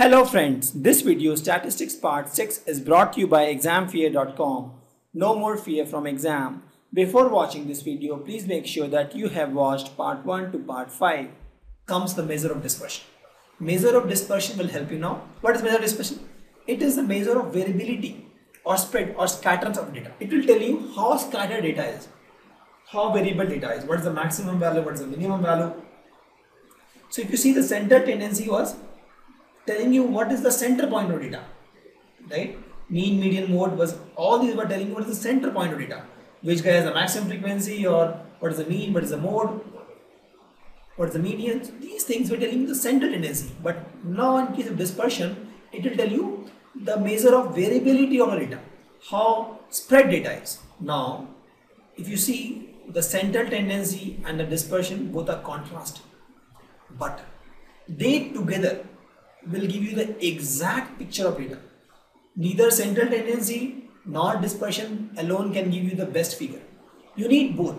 Hello friends, this video statistics part 6 is brought to you by examfear.com. No more fear from exam. Before watching this video, please make sure that you have watched part 1 to part 5. Comes the measure of dispersion. Measure of dispersion will help you now. What is measure of dispersion? It is the measure of variability or spread or scatterance of data. It will tell you how scattered data is, how variable data is, what is the maximum value, what is the minimum value. So if you see the center tendency was telling you what is the center point of data, right? Mean, median, mode was all these were telling you what is the center point of data. Which guy has the maximum frequency or what is the mean, what is the mode, what is the median. So these things were telling you the center tendency. But now in case of dispersion, it will tell you the measure of variability of the data, how spread data is. Now, if you see the central tendency and the dispersion both are contrasting, but they together will give you the exact picture of data. Neither central tendency nor dispersion alone can give you the best figure. You need both.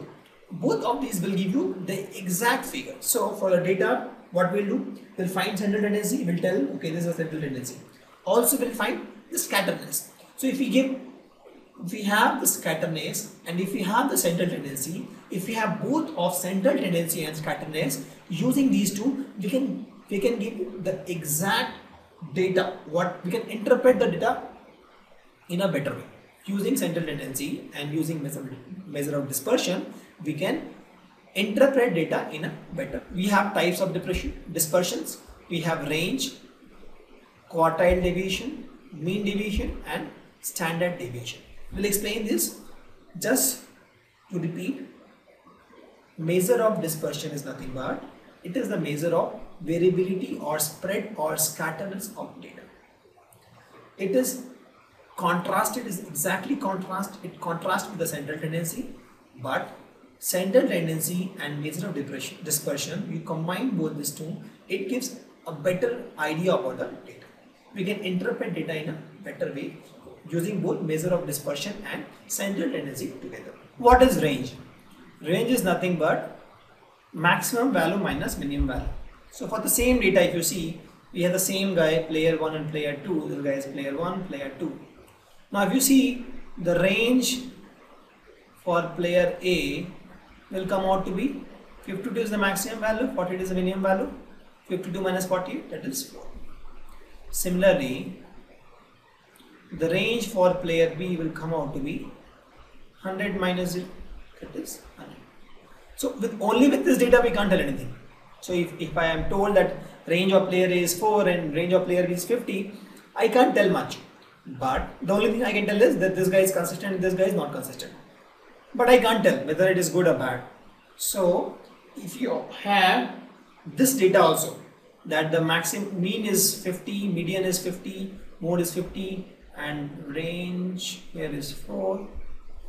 Both of these will give you the exact figure. So for the data, what we'll do, we'll find central tendency, we'll tell, okay, this is a central tendency. Also we'll find the scatterness. So if we give, if we have the scatterness and if we have the central tendency, if we have both of central tendency and scatterness, using these two, we can we can give the exact data, what we can interpret the data in a better way. Using central tendency and using measure, of dispersion, we can interpret data in a better. We have types of depression, dispersions. We have range, quartile deviation, mean deviation and standard deviation. We'll explain this just to repeat. Measure of dispersion is nothing but it is the measure of variability or spread or scatterness of data. It is contrast, it is exactly contrast, it contrasts with the central tendency, but central tendency and measure of dispersion, you combine both these two, it gives a better idea about the data. We can interpret data in a better way using both measure of dispersion and central tendency together. What is range? Range is nothing but maximum value minus minimum value. So for the same data, if you see, we have the same guy, player 1 and player 2. This guy is player 1, player 2. Now if you see, the range for player A will come out to be 52 is the maximum value, 48 is the minimum value, 52 minus 48, that is 4. Similarly, the range for player B will come out to be 100 minus 0, that is 100. So with only with this data we can't tell anything. So if, if I am told that range of player A is 4 and range of player B is 50, I can't tell much. But the only thing I can tell is that this guy is consistent this guy is not consistent. But I can't tell whether it is good or bad. So if you have this data also that the maximum mean is 50, median is 50, mode is 50 and range here is 4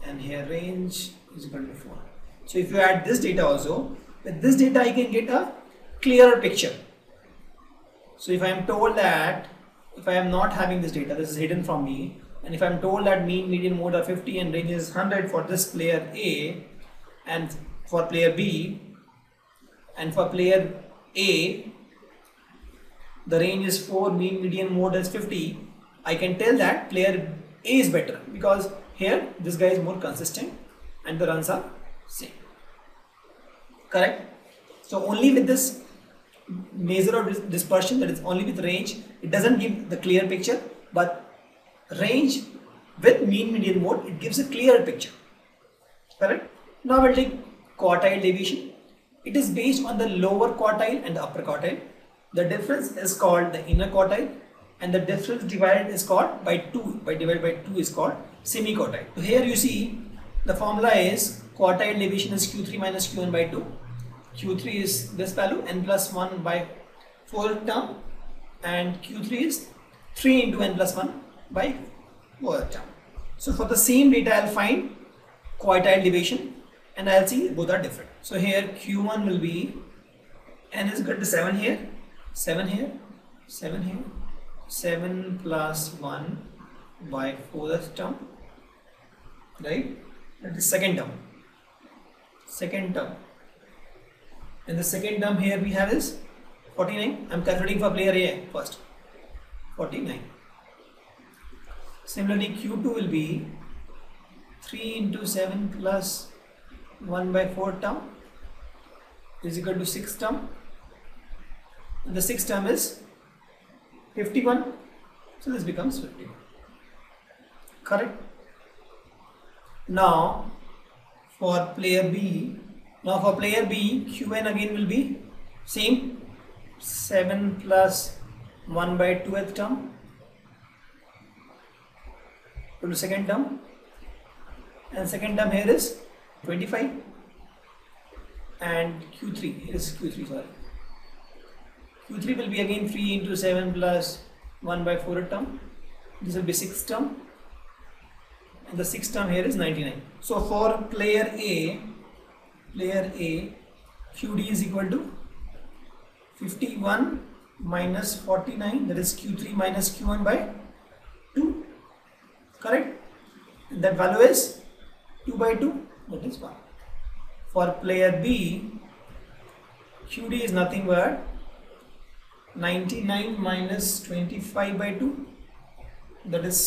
and here range is equal to 4. So if you add this data also, with this data I can get a clearer picture. So if I am told that if I am not having this data, this is hidden from me, and if I am told that mean, median, mode are 50 and range is 100 for this player A and for player B and for player A the range is 4, mean, median, mode is 50, I can tell that player A is better because here this guy is more consistent and the runs are same. Correct? So only with this measure of dispersion that is only with range it doesn't give the clear picture but range with mean median mode it gives a clearer picture. Correct? Now we'll take quartile deviation. It is based on the lower quartile and the upper quartile. The difference is called the interquartile and the difference divided is called by 2 by divided by 2 is called semi quartile so here you see the formula is quartile deviation is q3 minus q1 by 2 q3 is this value n plus 1 by 4 term and q3 is 3 into n plus 1 by 4 term. So for the same data I'll find quartile deviation and I'll see both are different. So here q1 will be n is equal to 7 here, 7 here, 7 here, 7 plus 1 by 4th term, right? That is second term. Second term. And the second term here we have is 49 I'm calculating for player A first. 49 similarly q2 will be 3 into 7 plus 1 by 4 term is equal to 6 term. And the 6 term is 51 so this becomes 51 correct now for player B now for player B Qn again will be same. 7 plus 1 by 2th term. To the second term. And second term here is 25 and q3 here is q3 sorry. Q3 will be again 3 into 7 plus 1 by 4 term. This will be 6 term the sixth term here is 99 so for player a player a qd is equal to 51 minus 49 that is q3 minus q1 by 2 correct? And that value is 2 by 2 that is 1 for player b qd is nothing but 99 minus 25 by 2 that is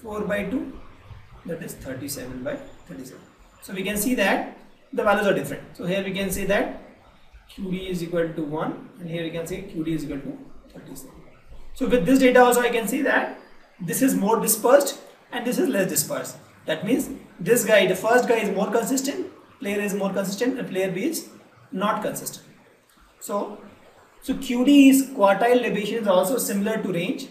74 by 2 that is 37 by 37 so we can see that the values are different. So here we can say that qd is equal to 1 and here we can say qd is equal to 37 so with this data also I can see that this is more dispersed and this is less dispersed. That means this guy the first guy is more consistent player is more consistent and player B is not consistent. So so QD is quartile deviation is also similar to range,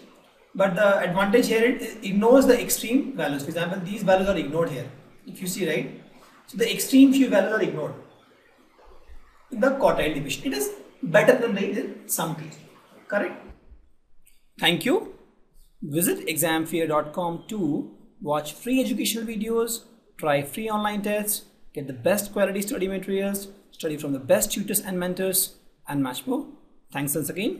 but the advantage here it ignores the extreme values. For example, these values are ignored here. If you see right, so the extreme few values are ignored in the quartile deviation. It is better than the in some cases. Correct? Thank you. Visit examfear.com to watch free educational videos, try free online tests, get the best quality study materials, study from the best tutors and mentors, and much more. Thanks once again.